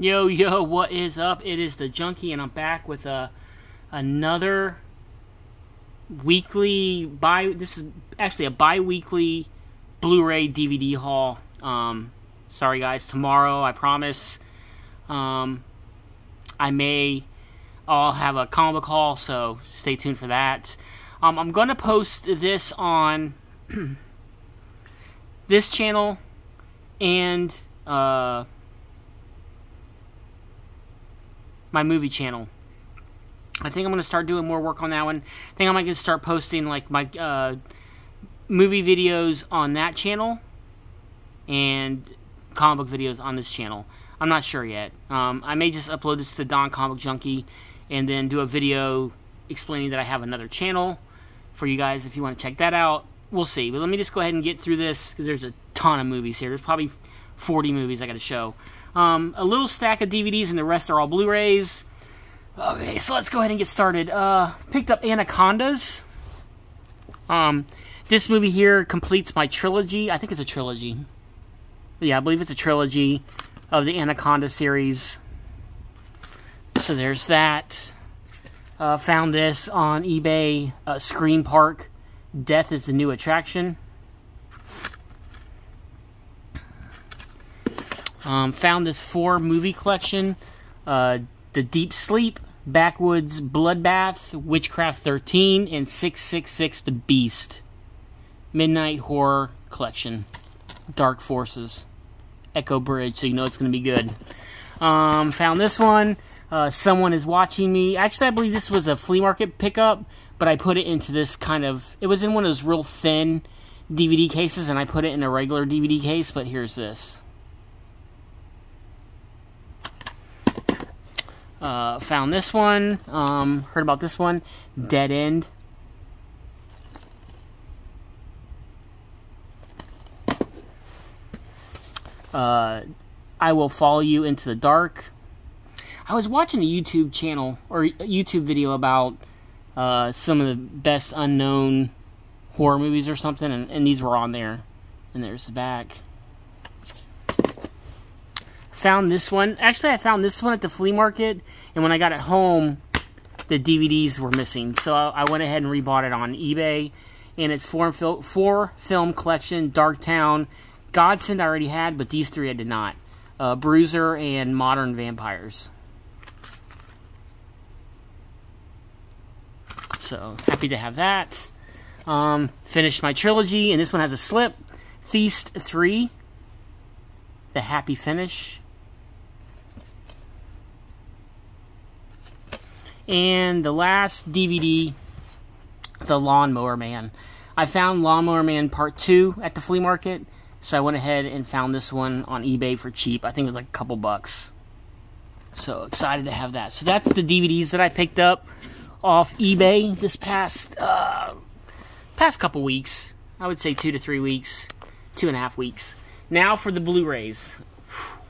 Yo, yo, what is up? It is the Junkie, and I'm back with a uh, another weekly bi. This is actually a bi-weekly Blu-ray DVD haul. Um, sorry guys, tomorrow I promise. Um, I may. I'll have a comic haul, so stay tuned for that. Um, I'm gonna post this on this channel and. Uh, my movie channel. I think I'm going to start doing more work on that one. I think I'm going to start posting like my uh, movie videos on that channel and comic book videos on this channel. I'm not sure yet. Um, I may just upload this to Don Comic Junkie and then do a video explaining that I have another channel for you guys if you want to check that out. We'll see. But let me just go ahead and get through this because there's a ton of movies here. There's probably 40 movies I got to show. Um, a little stack of DVDs, and the rest are all Blu-rays. Okay, so let's go ahead and get started. Uh, picked up Anacondas. Um, this movie here completes my trilogy. I think it's a trilogy. Yeah, I believe it's a trilogy of the Anaconda series. So there's that. Uh, found this on eBay. Uh, Park. Death is the new attraction. Um, found this four movie collection uh, The Deep Sleep, Backwoods Bloodbath, Witchcraft 13, and 666 The Beast. Midnight Horror Collection. Dark Forces. Echo Bridge, so you know it's going to be good. Um, found this one. Uh, someone is watching me. Actually, I believe this was a flea market pickup, but I put it into this kind of. It was in one of those real thin DVD cases, and I put it in a regular DVD case, but here's this. Uh, found this one. Um, heard about this one. Dead End. Uh, I Will Follow You Into the Dark. I was watching a YouTube channel or a YouTube video about uh, some of the best unknown horror movies or something, and, and these were on there. And there's the back found this one. Actually, I found this one at the flea market, and when I got it home, the DVDs were missing. So I went ahead and rebought it on eBay. And it's four, four film collection, Dark Town, Godsend I already had, but these three I did not. Uh, Bruiser and Modern Vampires. So, happy to have that. Um, finished my trilogy, and this one has a slip. Feast 3. The Happy Finish. And the last DVD, The Lawnmower Man. I found Lawnmower Man Part 2 at the flea market, so I went ahead and found this one on eBay for cheap. I think it was like a couple bucks. So excited to have that. So that's the DVDs that I picked up off eBay this past uh, past couple weeks. I would say two to three weeks, two and a half weeks. Now for the Blu-rays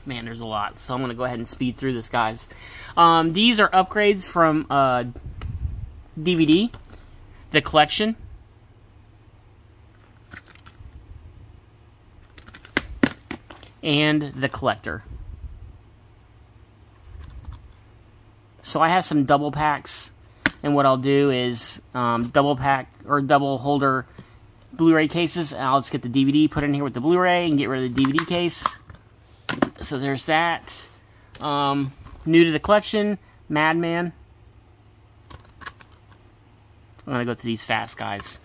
man, there's a lot. So I'm going to go ahead and speed through this, guys. Um, these are upgrades from uh, DVD, the collection. And the collector. So I have some double packs. And what I'll do is um, double pack or double holder Blu-ray cases. I'll just get the DVD, put in here with the Blu-ray, and get rid of the DVD case so there's that. Um, new to the collection, Madman. I'm to go to these fast guys.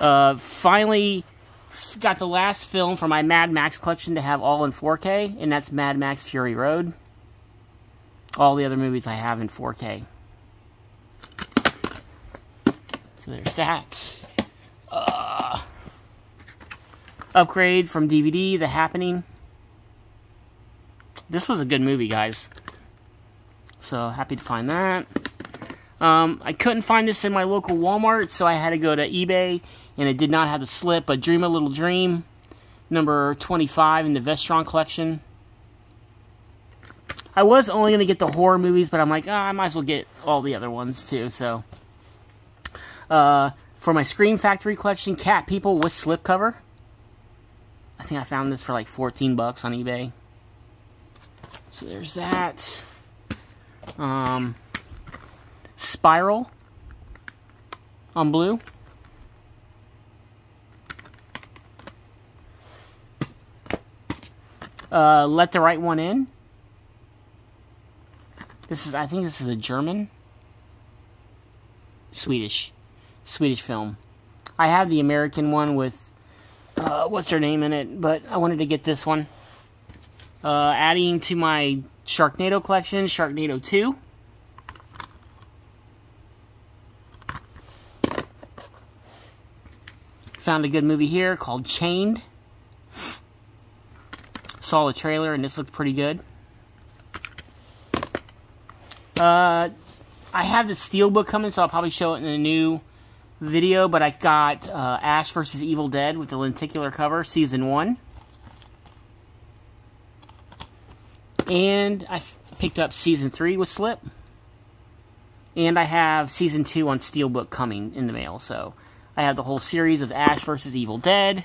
Uh, finally got the last film for my Mad Max collection to have all in 4K, and that's Mad Max Fury Road. All the other movies I have in 4K. So there's that. Uh, upgrade from DVD, The Happening. This was a good movie, guys. So, happy to find that. Um, I couldn't find this in my local Walmart, so I had to go to eBay, and it did not have the slip, but Dream a Little Dream, number 25 in the Vestron collection. I was only going to get the horror movies, but I'm like, oh, I might as well get all the other ones, too, so. Uh, for my Scream Factory collection, Cat People with slipcover. I think I found this for like 14 bucks on eBay. So there's that. Um, Spiral on blue. Uh, Let the Right One In. This is, I think this is a German. Swedish. Swedish film. I have the American one with, uh, what's her name in it, but I wanted to get this one. Uh, adding to my Sharknado collection, Sharknado 2. Found a good movie here called Chained. Saw the trailer and this looked pretty good. Uh, I have the Steelbook coming, so I'll probably show it in a new video, but I got uh, Ash vs. Evil Dead with the lenticular cover, Season 1. And I picked up Season 3 with Slip. And I have Season 2 on Steelbook coming in the mail, so I have the whole series of Ash vs. Evil Dead.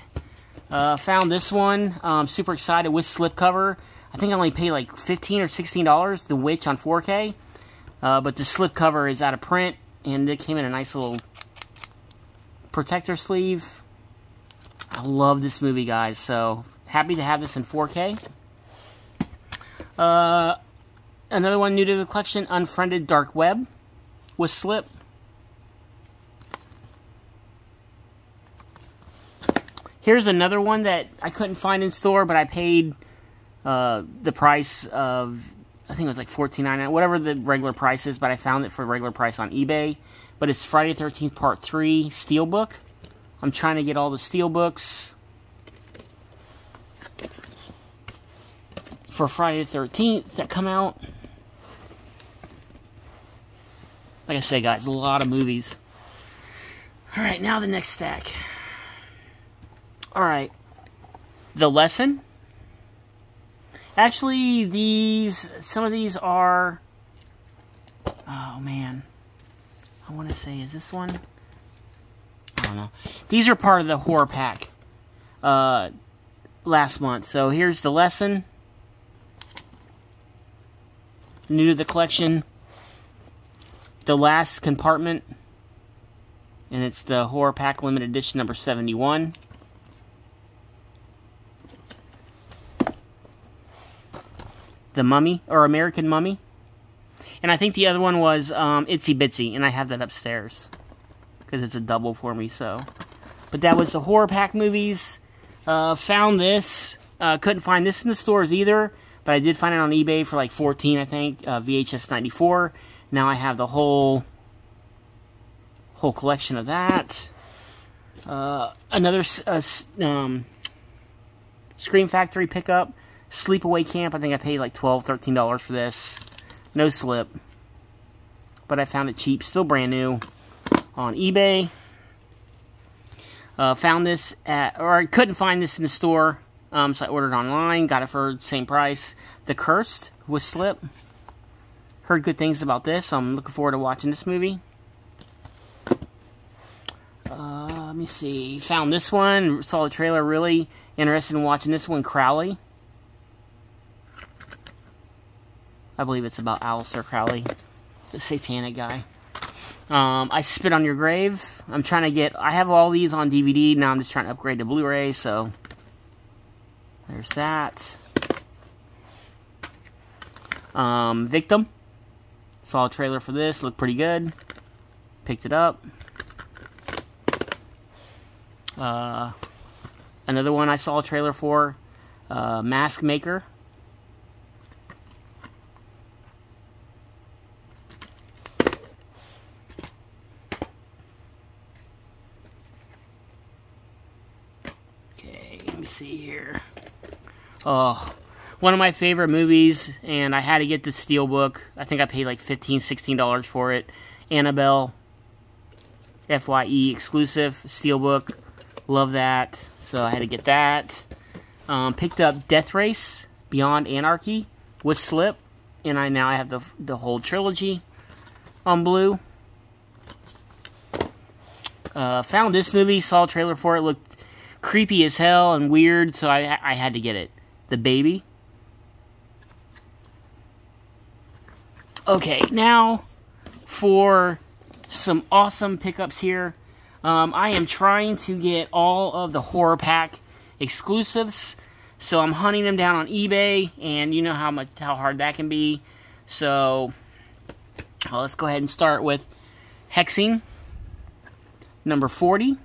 Uh, found this one. Um, super excited with slipcover. I think I only paid like 15 or $16. The Witch on 4K. Uh, but the slipcover is out of print. And it came in a nice little protector sleeve. I love this movie, guys. So, happy to have this in 4K. Uh, another one new to the collection, Unfriended Dark Web with Slip. Here's another one that I couldn't find in store, but I paid uh, the price of, I think it was like $14.99, whatever the regular price is, but I found it for regular price on eBay. But it's Friday 13th Part 3 Steelbook. I'm trying to get all the Steelbooks for Friday the 13th that come out. Like I said, guys, a lot of movies. Alright, now the next stack. Alright. The lesson. Actually, these, some of these are, oh man. I want to say, is this one? I don't know. These are part of the horror pack uh, last month. So here's the lesson. New to the collection. The last compartment. And it's the horror pack limited edition number 71. The Mummy, or American Mummy. And I think the other one was um, Itsy Bitsy, and I have that upstairs. Because it's a double for me, so. But that was the Horror Pack movies. Uh, found this. Uh, couldn't find this in the stores either. But I did find it on eBay for like 14 I think. Uh, VHS 94. Now I have the whole whole collection of that. Uh, another uh, um, Scream Factory pickup. Sleepaway Camp, I think I paid like $12, $13 for this. No slip. But I found it cheap, still brand new, on eBay. Uh, found this at, or I couldn't find this in the store, um, so I ordered online, got it for same price. The Cursed with Slip. Heard good things about this, so I'm looking forward to watching this movie. Uh, let me see. Found this one, saw the trailer, really interested in watching this one, Crowley. I believe it's about Aleister Crowley, the satanic guy. Um, I Spit on Your Grave. I'm trying to get... I have all these on DVD. Now I'm just trying to upgrade to Blu-ray, so... There's that. Um, Victim. Saw a trailer for this. Looked pretty good. Picked it up. Uh, another one I saw a trailer for. Uh, Mask Maker. see here. Oh, one of my favorite movies, and I had to get the Steelbook. I think I paid like $15, $16 for it. Annabelle, FYE exclusive, Steelbook. Love that. So I had to get that. Um, picked up Death Race, Beyond Anarchy with Slip. And I now I have the, the whole trilogy on blue. Uh, found this movie, saw a trailer for it, looked creepy as hell and weird, so I, I had to get it. The Baby. Okay, now for some awesome pickups here. Um, I am trying to get all of the Horror Pack exclusives. So I'm hunting them down on eBay, and you know how much how hard that can be. So well, let's go ahead and start with Hexing number 40.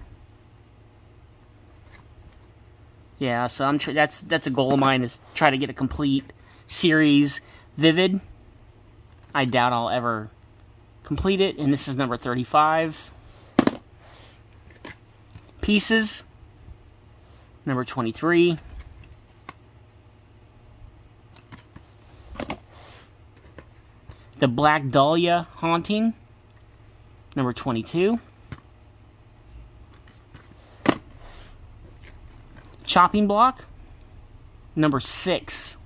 Yeah, so I'm that's that's a goal of mine is try to get a complete series Vivid. I doubt I'll ever complete it, and this is number 35. Pieces, number 23. The Black Dahlia Haunting, number 22. Chopping Block, number 6.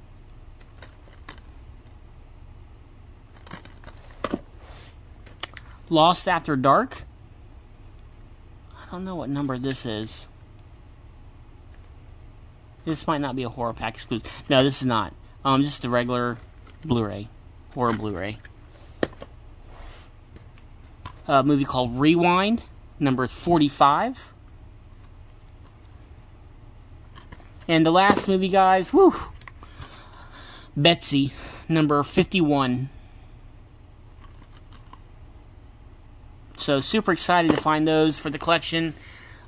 Lost After Dark. I don't know what number this is. This might not be a horror pack exclusive. No, this is not. Um, just the regular Blu-ray. Horror Blu-ray. A movie called Rewind, number 45. And the last movie, guys, whoo! Betsy, number 51. So super excited to find those for the collection.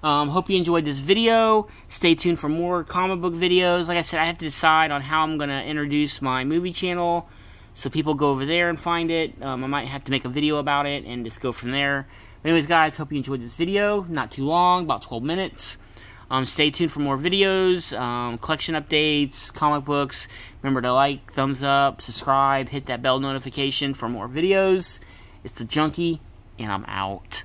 Um, hope you enjoyed this video. Stay tuned for more comic book videos. Like I said, I have to decide on how I'm going to introduce my movie channel. So people go over there and find it. Um, I might have to make a video about it and just go from there. But anyways, guys, hope you enjoyed this video. Not too long, about 12 minutes. Um, stay tuned for more videos, um, collection updates, comic books. Remember to like, thumbs up, subscribe, hit that bell notification for more videos. It's the Junkie and I'm out.